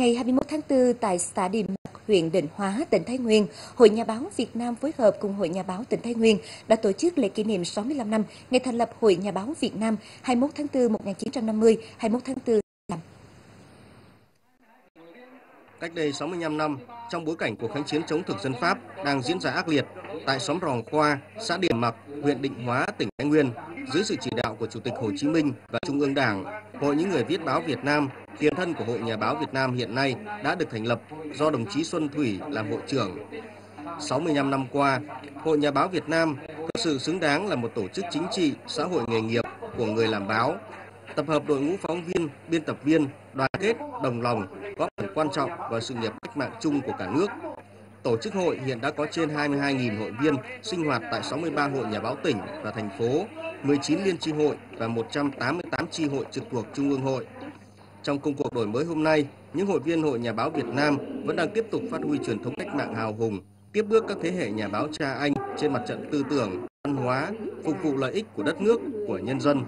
Ngày 21 tháng 4 tại xã Điềm Mạc, huyện Định Hóa, tỉnh Thái Nguyên, Hội Nhà báo Việt Nam phối hợp cùng Hội Nhà báo tỉnh Thái Nguyên đã tổ chức lễ kỷ niệm 65 năm ngày thành lập Hội Nhà báo Việt Nam 21 tháng 4 1950, 21 tháng 4 Cách đây 65 năm, trong bối cảnh cuộc kháng chiến chống thực dân Pháp đang diễn ra ác liệt, tại xóm Ròn Khoa, xã Điểm Mặc, huyện Định Hóa, tỉnh Thái Nguyên, dưới sự chỉ đạo của Chủ tịch Hồ Chí Minh và Trung ương Đảng, Hội những người viết báo Việt Nam, tiền thân của Hội Nhà báo Việt Nam hiện nay đã được thành lập do đồng chí Xuân Thủy làm hội trưởng. 65 năm qua, Hội Nhà báo Việt Nam thực sự xứng đáng là một tổ chức chính trị, xã hội nghề nghiệp của người làm báo, tập hợp đội ngũ phóng viên, biên tập viên, đoàn kết, đồng lòng, góp phần quan trọng vào sự nghiệp cách mạng chung của cả nước. Tổ chức hội hiện đã có trên 22.000 hội viên sinh hoạt tại 63 hội nhà báo tỉnh và thành phố, 19 liên tri hội và 188 tri hội trực thuộc Trung ương hội. Trong công cuộc đổi mới hôm nay, những hội viên Hội Nhà báo Việt Nam vẫn đang tiếp tục phát huy truyền thống cách mạng hào hùng, tiếp bước các thế hệ nhà báo cha anh trên mặt trận tư tưởng, văn hóa, phục vụ lợi ích của đất nước, của nhân dân.